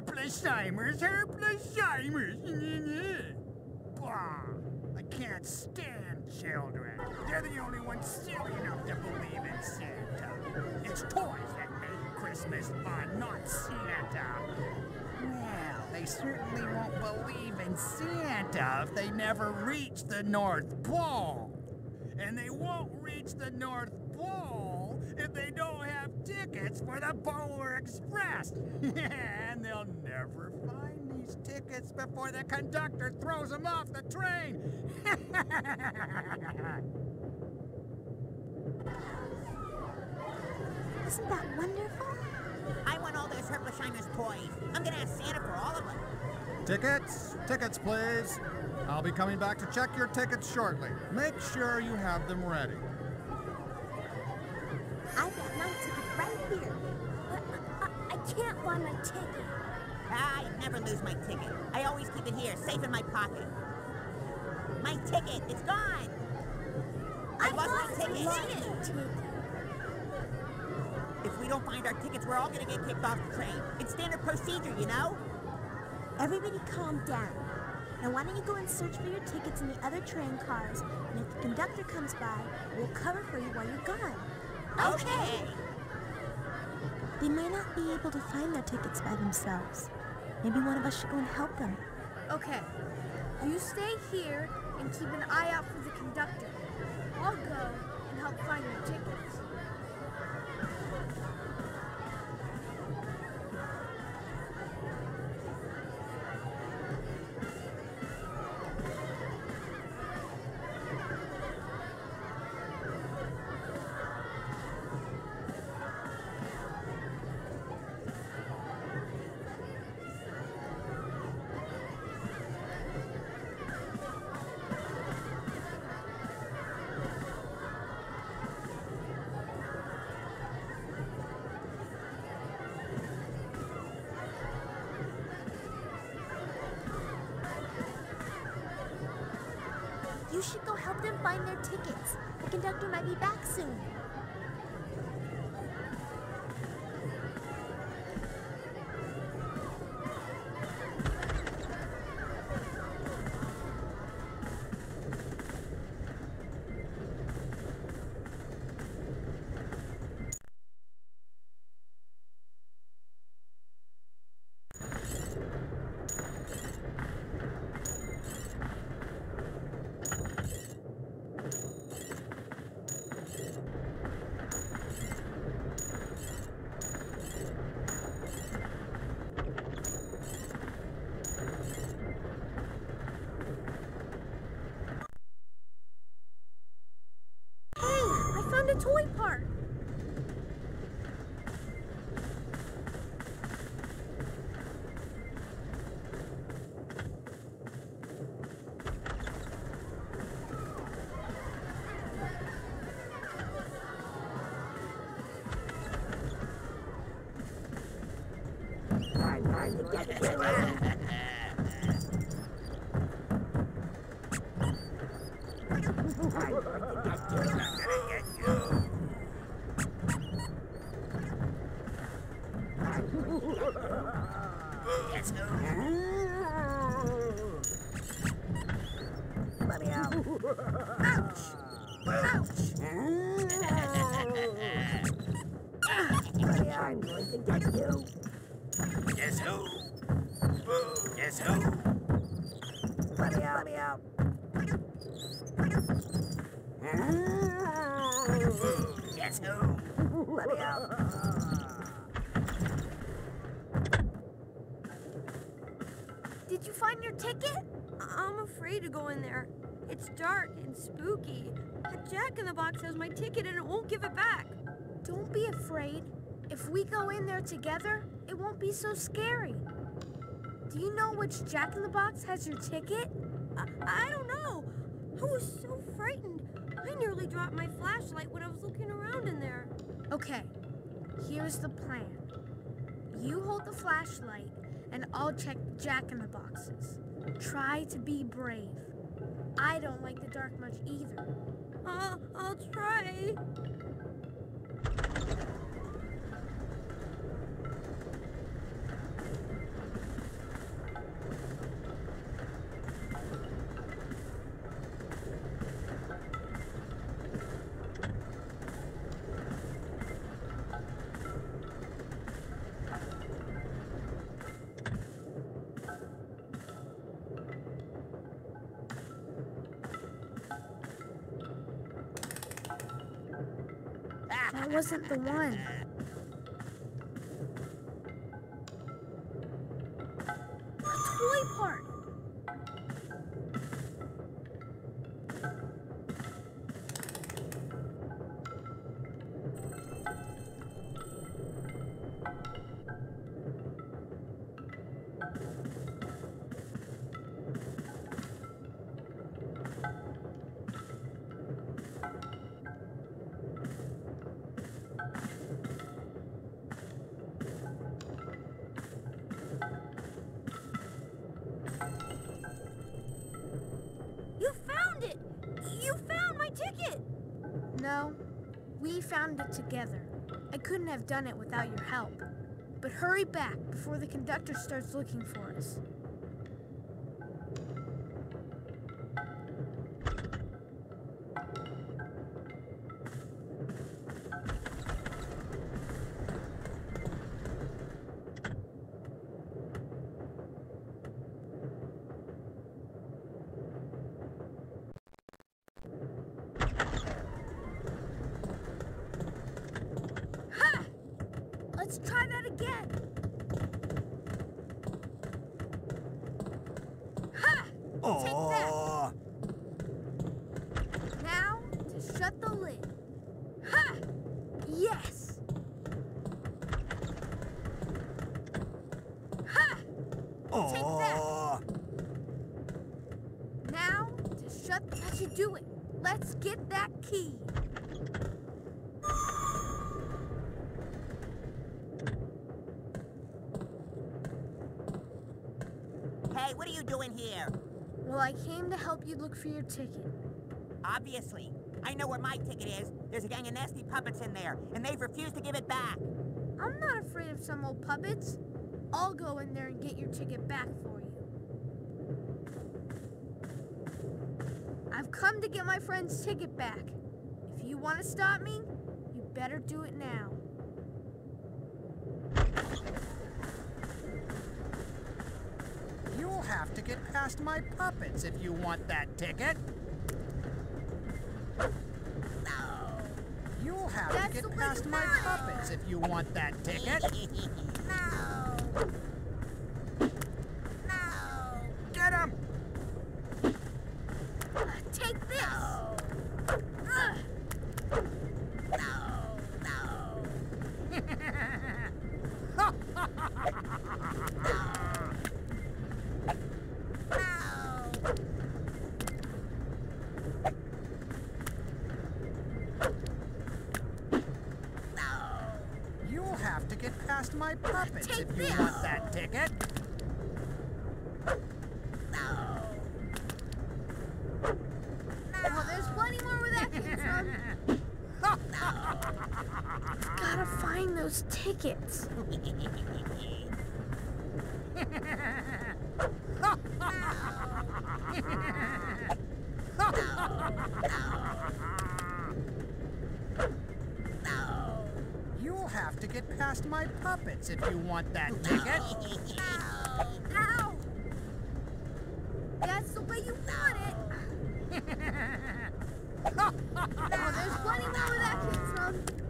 Herpelsheimer's. Bah, I can't stand children. They're the only ones silly enough to believe in Santa. It's toys that make Christmas fun, not Santa. Well, they certainly won't believe in Santa if they never reach the North Pole. And they won't reach the North Pole if they don't tickets for the Polar Express. and they'll never find these tickets before the conductor throws them off the train. Isn't that wonderful? I want all those Herpelsheimer's toys. I'm gonna ask Santa for all of them. Tickets, tickets, please. I'll be coming back to check your tickets shortly. Make sure you have them ready. Can't find my ticket. I never lose my ticket. I always keep it here, safe in my pocket. My ticket, it's gone. I, lost my ticket. If we don't find our tickets, we're all gonna get kicked off the train. It's standard procedure, you know? Everybody calm down. Now why don't you go and search for your tickets in the other train cars, and if the conductor comes by, we'll cover for you while you're gone. Okay. They might not be able to find their tickets by themselves. Maybe one of us should go and help them. Okay. You stay here and keep an eye out for the conductor. I'll go and help find your tickets. You should go help them find their tickets. The conductor might be back soon. Toy park. Yes, who? Let me out. Ouch! Ouch! I'm going to get you. Yes, who? Yes, who? Let me out. Let me out. Yes, who? Let me out. Did you find your ticket? I- I'm afraid to go in there. It's dark and spooky. A Jack in the Box has my ticket and it won't give it back. Don't be afraid. If we go in there together, it won't be so scary. Do you know which Jack in the Box has your ticket? I, I don't know. I was so frightened. I nearly dropped my flashlight when I was looking around in there. Okay, here's the plan. You hold the flashlight, and I'll check the Jack in the Boxes. Try to be brave. I don't like the dark much either. Uh, I'll try. Wasn't the one. No, we found it together. I couldn't have done it without your help. But hurry back before the conductor starts looking for us. Shut. That should do it. Let's get that key. Hey, what are you doing here? Well, I came to help you look for your ticket. Obviously. I know where my ticket is. There's a gang of nasty puppets in there, and they've refused to give it back. I'm not afraid of some old puppets. I'll go in there and get your ticket back for you. I've come to get my friend's ticket back. If you want to stop me, you better do it now. You'll have to get past my puppets if you want that ticket. No. You'll have That's to get past my puppets if you want that ticket. no. No. Get him! Uh, take this. Ugh. No. No. No. No. You'll have to get past my puppets Take if you this. want that ticket. No. Oh, there's plenty more where that came from. Gotta find those tickets. No. You'll have to get past my puppets if you want that ticket. Ow! That's the way you want it. oh, there's plenty more where that came from.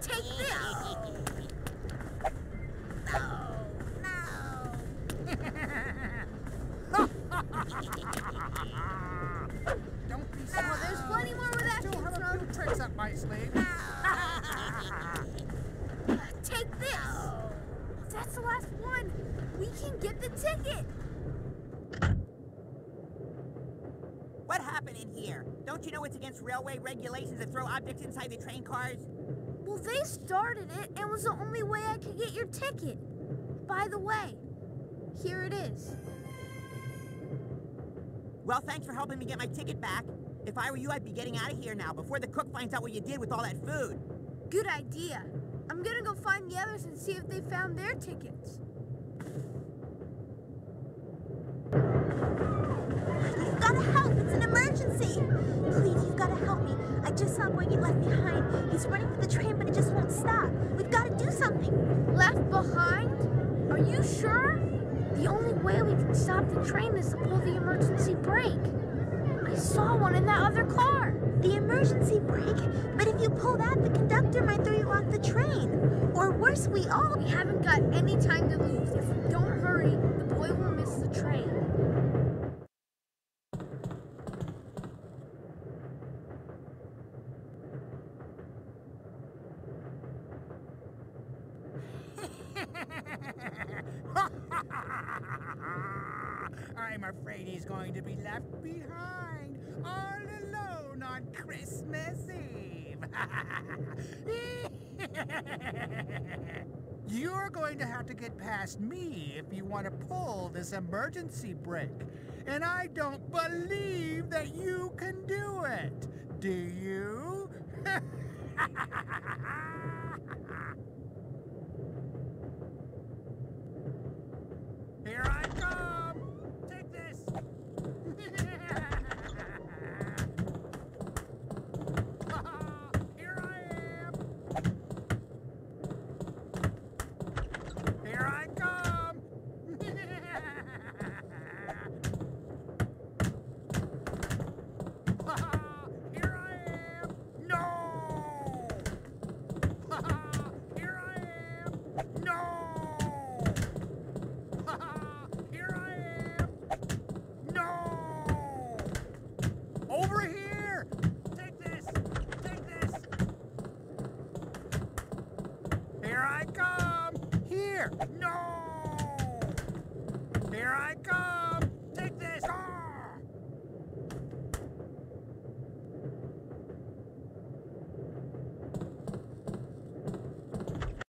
Take this. Don't be Oh, silly. there's plenty more where that came from. tricks up my sleeve. Take this. That's the last one, we can get the ticket. What happened in here? Don't you know it's against railway regulations to throw objects inside the train cars? Well, they started it and it was the only way I could get your ticket. By the way, here it is. Well, thanks for helping me get my ticket back. If I were you, I'd be getting out of here now before the cook finds out what you did with all that food. Good idea. I'm gonna go find the others and see if they found their tickets. You've got to help. It's an emergency. Please, you've got to help me. I just saw a boy get left behind. He's running for the train, but it just won't stop. We've got to do something. Left behind? Are you sure? The only way we can stop the train is to pull the emergency brake. I saw one in that other car. The emergency brake? But if you pull that, the conductor might throw you off the train. Or worse, we all... We haven't got any time to lose. If we don't hurry, the boy will miss the train. I'm afraid he's going to be left behind, all alone on Christmas Eve. You're going to have to get past me if you want to pull this emergency brake. And I don't believe that you can do it. Do you?